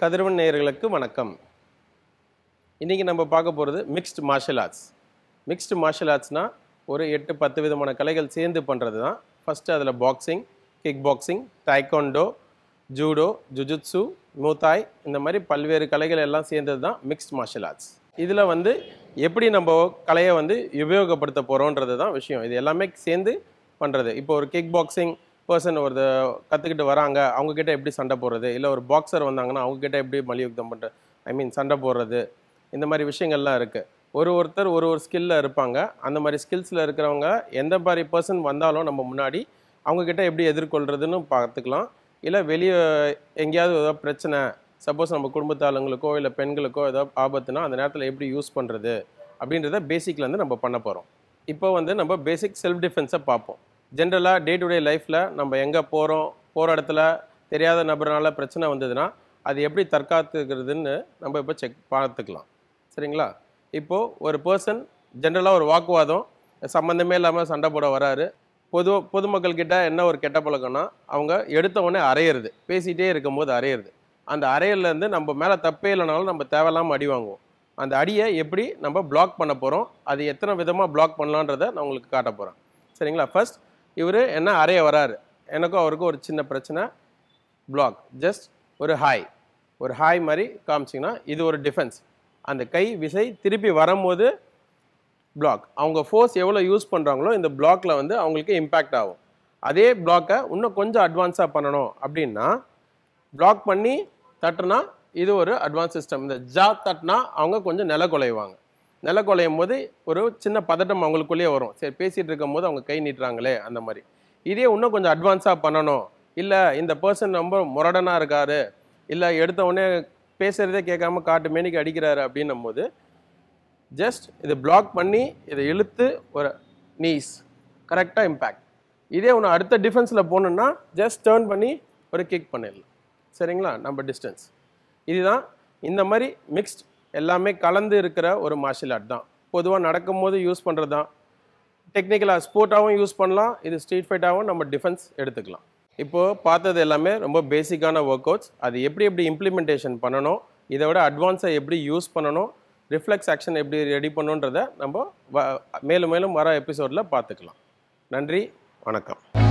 கதிரவன் நேயர்களுக்கு வணக்கம். இன்றைக்கி நம்ம பார்க்க போகிறது mixed martial arts mixed martial ஆர்ட்ஸ்னால் ஒரு எட்டு பத்து விதமான கலைகள் சேர்ந்து பண்ணுறது தான் ஃபஸ்ட்டு அதில் boxing kick boxing taekwondo judo jujutsu muay thai இந்த மாதிரி பல்வேறு கலைகள் எல்லாம் சேர்ந்தது தான் மிக்ஸ்ட் மார்ஷல் ஆர்ட்ஸ் இதில் வந்து எப்படி நம்ம கலையை வந்து உபயோகப்படுத்த போகிறோன்றது தான் விஷயம். இது எல்லாமே சேர்ந்து பண்ணுறது இப்போ ஒரு கிக் பாக்ஸிங் பர்சன் ஒரு கற்றுக்கிட்டு வராங்க அவங்கக்கிட்ட எப்படி சண்டை போடுறது? இல்லை ஒரு பாக்ஸர் வந்தாங்கன்னா அவங்கக்கிட்ட எப்படி மல்யுத்தம் பண்ணுறது ஐ மீன் சண்டை போடுறது? இந்த மாதிரி விஷயங்கள்லாம் இருக்குது ஒரு ஒருத்தர் ஒரு ஒரு ஸ்கில்ல இருப்பாங்க. அந்த மாதிரி ஸ்கில்ஸில் இருக்கிறவங்க எந்த மாதிரி பர்சன் வந்தாலும் நம்ம முன்னாடி அவங்கக்கிட்ட எப்படி எதிர்கொள்கிறதுன்னு பார்த்துக்கலாம். இல்லை வெளியே எங்கேயாவது ஏதோ பிரச்சனை சப்போஸ் நம்ம குடும்பத்தாளுங்களுக்கோ இல்லை பெண்களுக்கோ ஏதோ ஆபத்துனா அந்த நேரத்தில் எப்படி யூஸ் பண்ணுறது அப்படின்றத பேசிக்லேருந்து நம்ம பண்ண போகிறோம் இப்போ வந்து நம்ம பேசிக் செல்ஃப் டிஃபென்ஸை பார்ப்போம். ஜென்ரலாக டே டு டே லைஃப்பில் நம்ம எங்கே போகிறோம் போகிற இடத்துல தெரியாத நபர்னால பிரச்சனை வந்ததுன்னா அது எப்படி தற்காத்துக்கிறதுன்னு நம்ம இப்போ செக் பார்த்துக்கலாம். சரிங்களா? இப்போது ஒரு பர்சன் ஜென்ரலாக ஒரு வாக்குவாதம் சம்மந்தமே இல்லாமல் சண்டை போட வராரு. பொது பொதுமக்கள்கிட்ட என்ன ஒரு கெட்ட பழக்கம்னா அவங்க எடுத்த உடனே அரையிறது பேசிகிட்டே இருக்கும்போது அரையிறது அந்த அறையிலேருந்து நம்ம மேலே தப்பே இல்லைனாலும் நம்ம தேவையில்லாமல் அடி வாங்குவோம். அந்த அடியை எப்படி நம்ம பிளாக் பண்ண போகிறோம் அது எத்தனை விதமாக பிளாக் பண்ணலான்றதை நான் உங்களுக்கு காட்ட போகிறேன் சரிங்களா? ஃபர்ஸ்ட் இவர் என்ன அறைய வராரு. எனக்கும் அவருக்கும் ஒரு சின்ன பிரச்சனை. பிளாக் ஜஸ்ட் ஒரு ஹாய் ஒரு ஹாய் மாதிரி காமிச்சிங்கன்னா இது ஒரு டிஃபென்ஸ் அந்த கை விசை திருப்பி வரும்போது பிளாக் அவங்க ஃபோர்ஸ் எவ்வளோ யூஸ் பண்ணுறாங்களோ இந்த பிளாக்ல வந்து அவங்களுக்கு இம்பேக்ட் ஆகும். அதே பிளாக்கை இன்னும் கொஞ்சம் அட்வான்ஸாக பண்ணணும் அப்படின்னா பிளாக் பண்ணி தட்டுனா இது ஒரு அட்வான்ஸ் சிஸ்டம் இந்த ஜா தட்டினா அவங்க கொஞ்சம் நில குலைவாங்க நில குலையும் போது ஒரு சின்ன பதட்டம் அவங்களுக்குள்ளேயே வரும். சரி பேசிகிட்டு இருக்கும் போது அவங்க கை நீட்டுறாங்களே அந்த மாதிரி. இதே இன்னும் கொஞ்சம் அட்வான்ஸாக பண்ணணும். இல்லை இந்த பர்சன் ரொம்ப முரடனாக இருக்காரு. இல்லை எடுத்த உடனே பேசுகிறதே கேட்காம காட்டு மேனிக்கு அடிக்கிறாரு அப்படின்னும் போது ஜஸ்ட் இதை பிளாக் பண்ணி இதை இழுத்து ஒரு நீஸ் கரெக்டாக இம்பேக்ட் இதே ஒன்று அடுத்த டிஃபென்ஸில் போகணுன்னா ஜஸ்ட் டேர்ன் பண்ணி ஒரு கிக் பண்ணிடலாம். சரிங்களா? நம்ம டிஸ்டன்ஸ் இதுதான் இந்த மாதிரி மிக்ஸ்ட் எல்லாமே கலந்து இருக்கிற ஒரு மார்ஷியல் ஆர்ட் தான். பொதுவாக நடக்கும்போது யூஸ் பண்ணுறது தான். டெக்னிக்கலாக ஸ்போர்ட்டாகவும் யூஸ் பண்ணலாம். இது ஸ்ட்ரீட் ஃபைட்டாகவும் நம்ம டிஃபென்ஸ் எடுத்துக்கலாம். இப்போது பார்த்தது எல்லாமே ரொம்ப பேசிக்கான ஒர்க் அவுட்ஸ் அது எப்படி எப்படி இம்ப்ளிமெண்டேஷன் பண்ணணும் இதை விட அட்வான்ஸை எப்படி யூஸ் பண்ணணும் ரிஃப்ளெக்ஸ் ஆக்ஷன் எப்படி ரெடி பண்ணணுன்றதை நம்ம வ மேலும் மேலும் வர எபிசோடில் பார்த்துக்கலாம். நன்றி வணக்கம்.